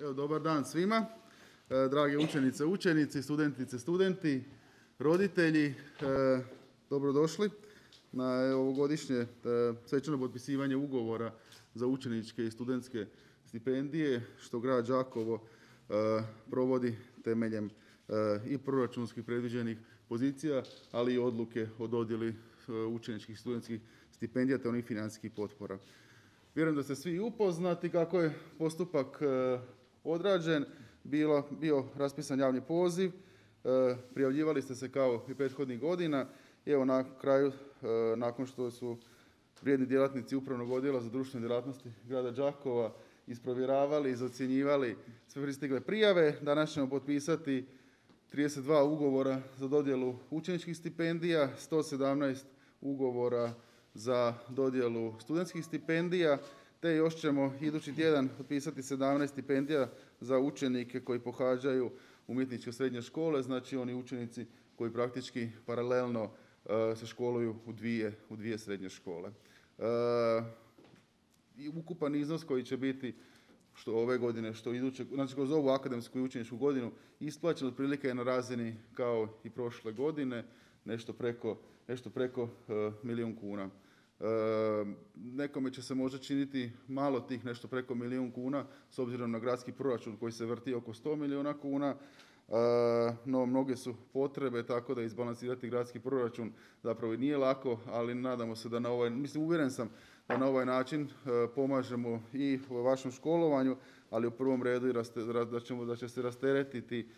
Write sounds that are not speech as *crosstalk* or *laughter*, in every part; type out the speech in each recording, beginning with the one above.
Evo, dobar dan svima. E, drage učenice, učenici, studentice, studenti, roditelji, e, dobrodošli na ovogodišnje e, svečano potpisivanje ugovora za učeničke i studentske stipendije što grad Đakovo provodi temeljem i proračunskih predviđenih pozicija, ali i odluke o dodjeli učeničkih i studentskih stipendija te onih financijskih potpora. Vjerujem da ste svi upoznati kako je postupak odrađen, bilo, bio raspisan javni poziv, e, prijavljivali ste se kao i prethodnih godina evo na kraju, e, nakon što su vrijedni djelatnici upravnog odjela za društvene djelatnosti grada Đakova isprovjeravali, izocjenjivali sve pristigle prijave, danas ćemo potpisati 32 ugovora za dodjelu učeničkih stipendija, 117 ugovora za dodjelu studentskih stipendija, te još ćemo idući tjedan potpisati 17 stipendija za učenike koji pohađaju umjetničke srednje škole, znači oni učenici koji praktički paralelno e, se školuju u dvije, u dvije srednje škole. E, I ukupan iznos koji će biti što ove godine, što iduće, znači kroz ovu akademsku i učeničku godinu isplaćen otprilike je na razini kao i prošle godine, nešto preko, nešto preko uh, milijun kuna. Nekome će se možda činiti malo tih nešto preko milijun kuna s obzirom na gradski proračun koji se vrti oko 100 milijuna kuna, no mnoge su potrebe tako da izbalansirati gradski proračun zapravo nije lako, ali nadamo se da na ovaj, mislim uvjeren sam da na ovaj način ehm, pomažemo i u vašem školovanju, ali u prvom redu i da, ćemo, da će se rasteretiti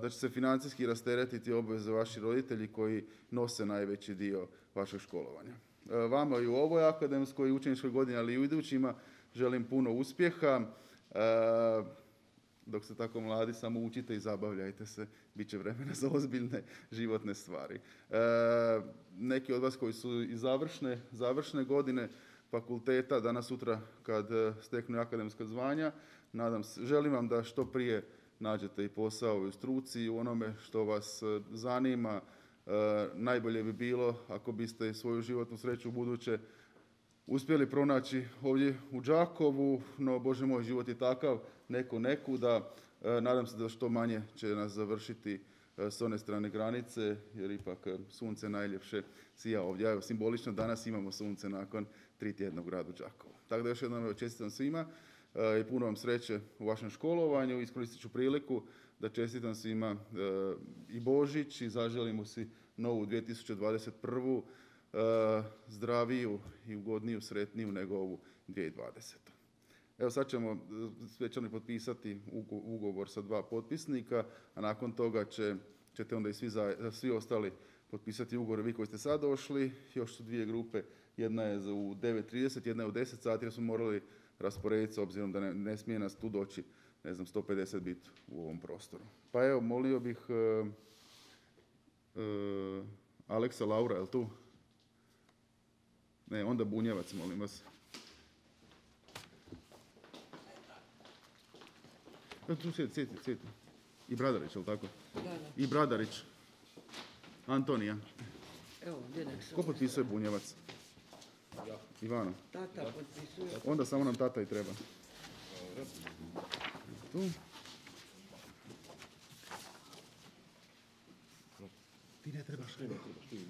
da će se financijski rasteretiti obveze vaši roditelji koji nose najveći dio vašeg školovanja. E, vama i u ovoj akademskoj i učeničkoj godini, ali i u idućima želim puno uspjeha. E, dok ste tako mladi, samo učite i zabavljajte se, bit će vremena za ozbiljne životne stvari. E, neki od vas koji su i završne, završne godine fakulteta, danas sutra kad steknu akademska zvanja, nadam se, želim vam da što prije nađete i posao u struci, u onome što vas zanima, najbolje bi bilo ako biste svoju životnu sreću u buduće uspjeli pronaći ovdje u Đakovu, no Bože moj život je takav, neko neku da e, nadam se da što manje će nas završiti e, s one strane granice, jer ipak sunce najljepše sija ovdje. Evo, simbolično danas imamo sunce nakon tri tjedna u gradu Đakovu. Tako da još jednom čestitam svima i puno vam sreće u vašem školovanju. Iskoristit ću priliku da čestitam svima e, i Božić i zaželimo si novu 2021. E, zdraviju i ugodniju, sretniju nego ovu 2020. Evo sad ćemo e, svečano potpisati ugovor sa dva potpisnika, a nakon toga će, ćete onda i svi, svi ostali potpisati ugovor, vi koji ste sad došli. Još su dvije grupe, jedna je u 9.30, jedna je u 10 sati jer smo morali rasporediti s obzirom da ne smije nas tu doći ne znam, 150 biti u ovom prostoru. Pa evo, molio bih uh, uh, Aleksa Laura, je tu? Ne, onda Bunjevac, molim vas. Evo tu sjeti, sjeti, sjeti. I Bradarić, je tako? Da, da. I Bradarić. Antonija. Evo, Ko potpisuje Bunjevac? Ja. Ivano. Tata potpisuje. Onda samo nam tata i treba tu. Ti ne trebaš. Ne trebaš, ti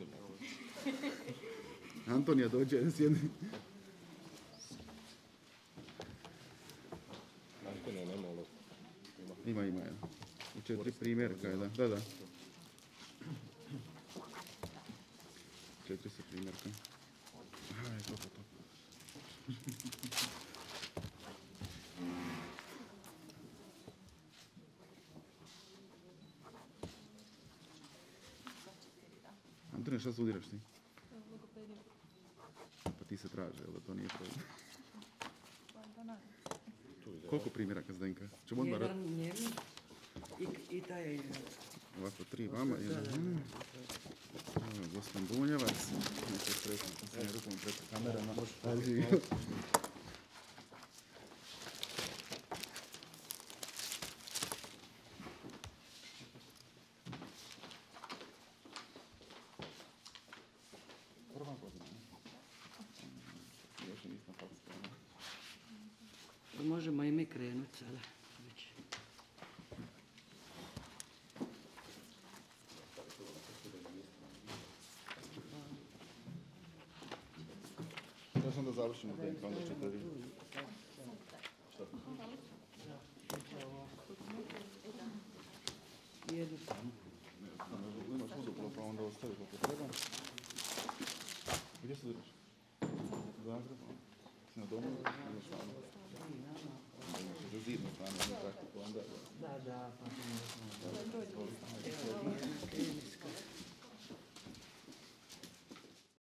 Antonija dođe, sjedni. Ima, ima, ja. U četiri primjerka, da. Da, da. Četiri se primjerka. Je to, to, to. Šta studiraš ti? Pa ti se traže, ali to nije problem. Koliko primjeraka Zdenka? Čemo odmah Jedan njemu i, i taj... Ovako, tri vama, jedan... Gospodin Bunjevac, neće sretno, sam se rukom preko kamerama. *laughs* Možemo i mi krenuti sada. Matić. Još onda završimo onda ćete vi. Jednostavno. Imaš pa onda ostavi kako treba. Gdje se držiš? Na domu? Ili stvarno? Praktiku, onda... Da, da, pa